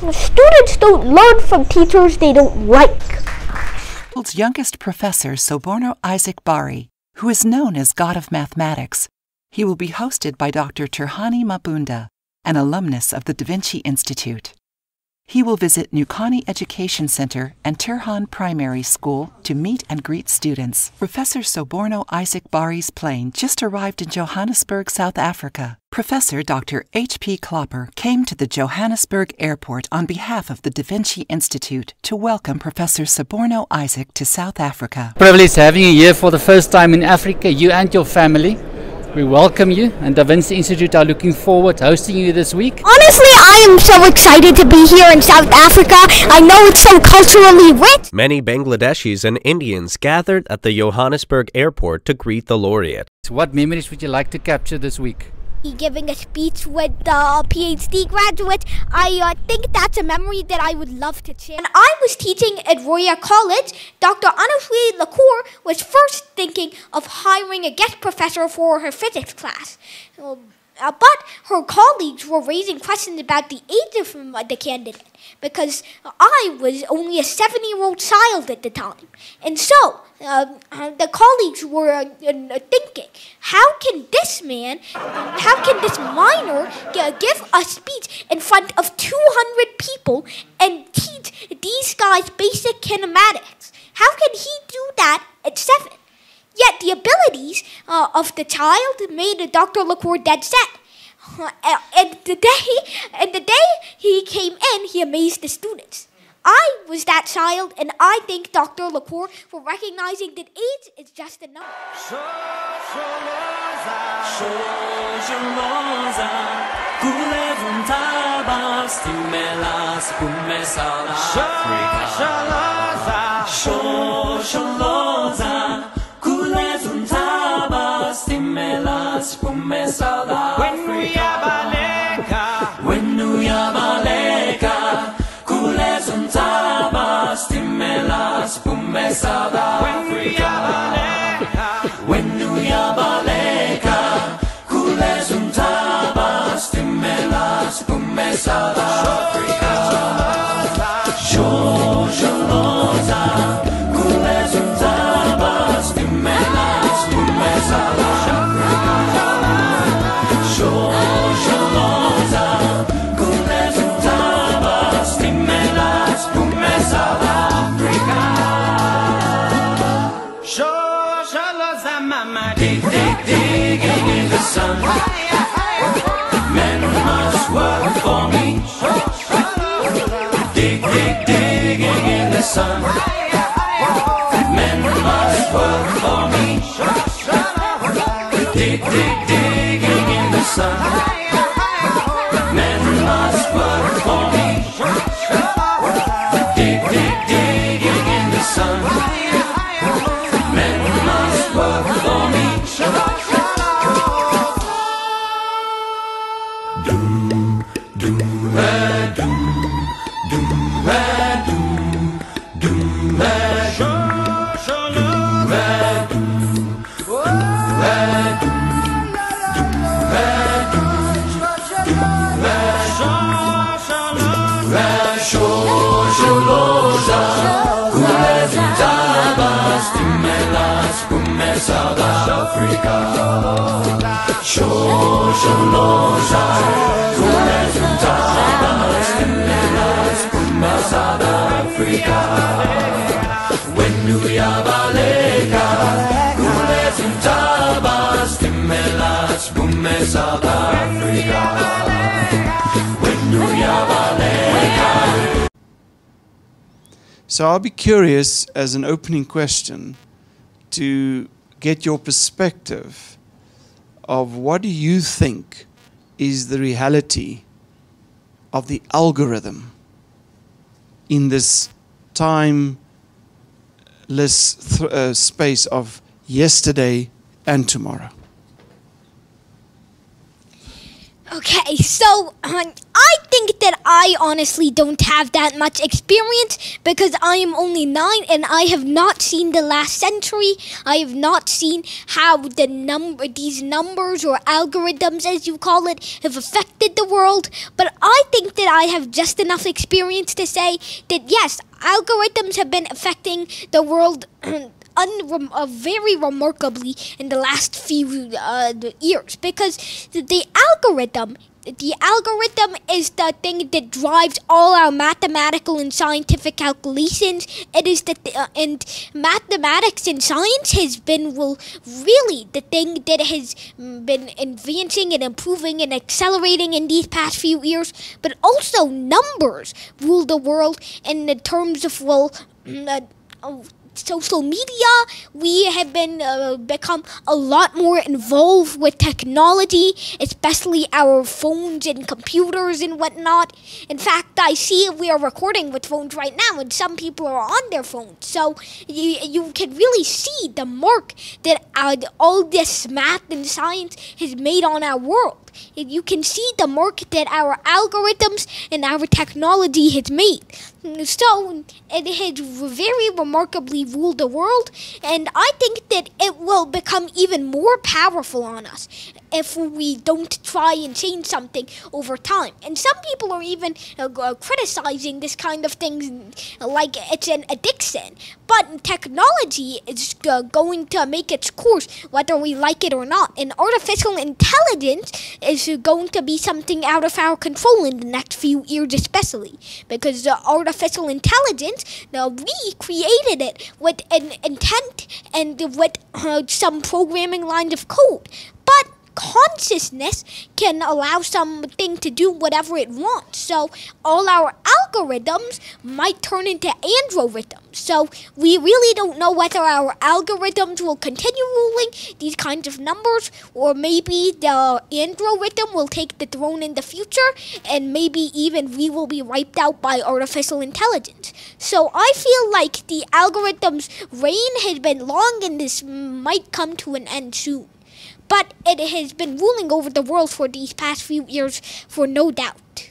Students don't learn from teachers they don't like. World's youngest professor, Soborno Isaac Bari, who is known as God of Mathematics. He will be hosted by Dr. Turhani Mabunda, an alumnus of the Da Vinci Institute. He will visit Nukani Education Center and Turhan Primary School to meet and greet students. Professor Soborno Isaac Bari's plane just arrived in Johannesburg, South Africa. Professor Dr. H.P. Klopper came to the Johannesburg airport on behalf of the Da Vinci Institute to welcome Professor Soborno Isaac to South Africa. Privilege having you here for the first time in Africa, you and your family. We welcome you, and Da Vinci Institute are looking forward to hosting you this week. Honestly, I am so excited to be here in South Africa. I know it's so culturally rich. Many Bangladeshis and Indians gathered at the Johannesburg airport to greet the laureate. What memories would you like to capture this week? Giving a speech with the PhD graduate. I uh, think that's a memory that I would love to share. When I was teaching at Royal College, Dr. Anushree Lacour was first thinking of hiring a guest professor for her physics class. Uh, but her colleagues were raising questions about the age of the candidate because I was only a seven year old child at the time. And so uh, the colleagues were uh, uh, thinking, how can this man, how can this minor give a speech in front of 200 people and teach these guys basic kinematics? How can he do that at seven? Yet the abilities uh, of the child made Dr. Lacour dead set. and the day, and the day he came in, he amazed the students. I was that child, and I thank Dr. Lacour for recognizing that age is just a number. When começa a dar. South Africa. Sho, sholoza, South Africa. So I'll be curious as an opening question to get your perspective of what do you think is the reality of the algorithm in this timeless th- uh, space of yesterday and tomorrow. Okay, so um, I think that I honestly don't have that much experience because I am only nine and I have not seen the last century. I have not seen how the number, these numbers or algorithms, as you call it, have affected the world. But I think that I have just enough experience to say that yes, algorithms have been affecting the world. Uh, very remarkably in the last few uh, years because the algorithm the algorithm is the thing that drives all our mathematical and scientific calculations. It is the th- uh, and mathematics and science has been well really the thing that has been advancing and improving and accelerating in these past few years. But also numbers rule the world in the terms of well. Uh, social media. We have been uh, become a lot more involved with technology, especially our phones and computers and whatnot. In fact, I see we are recording with phones right now, and some people are on their phones. So you you can really see the mark that uh, all this math and science has made on our world. You can see the mark that our algorithms and our technology has made. So it has very remarkably ruled the world, and I think that it will become even more powerful on us if we don't try and change something over time. And some people are even uh, uh criticizing this kind of thing like it's an addiction. But technology is uh, going to make its course whether we like it or not. And artificial intelligence is going to be something out of our control in the next few years, especially because uh, artificial intelligence, now we created it with an intent and with uh, some programming lines of code. Consciousness can allow something to do whatever it wants. So all our algorithms might turn into androrithms. So we really don't know whether our algorithms will continue ruling these kinds of numbers or maybe the androrithm will take the throne in the future and maybe even we will be wiped out by artificial intelligence. So I feel like the algorithm's reign has been long and this might come to an end soon but it has been ruling over the world for these past few years for no doubt.